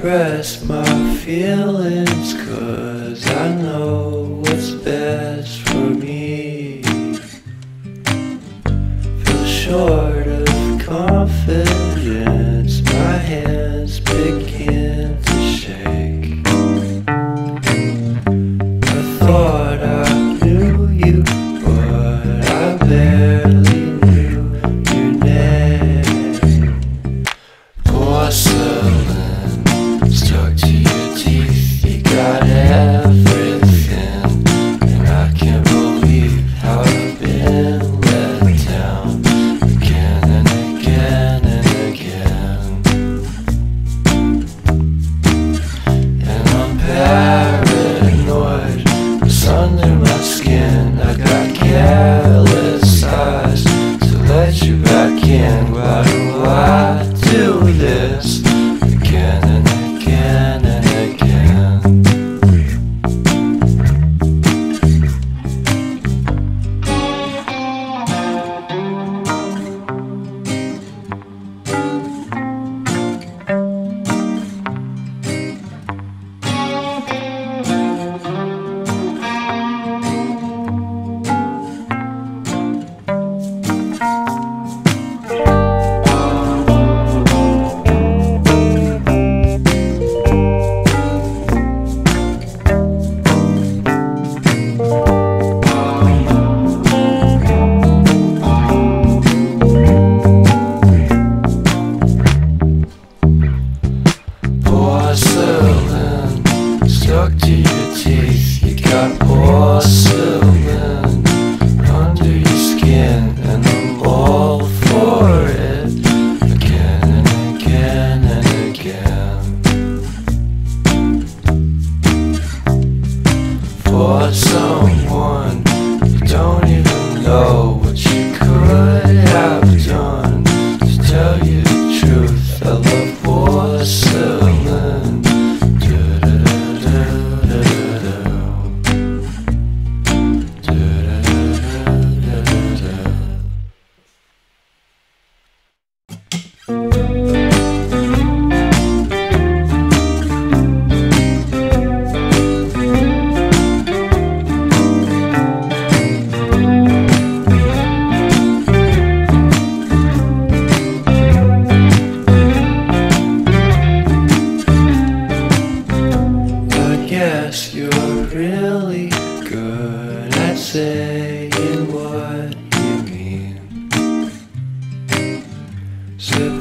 suppress my feelings cause I know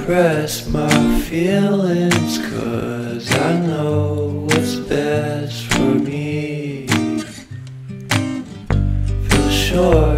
Express my feelings Cause I know what's best for me. For sure.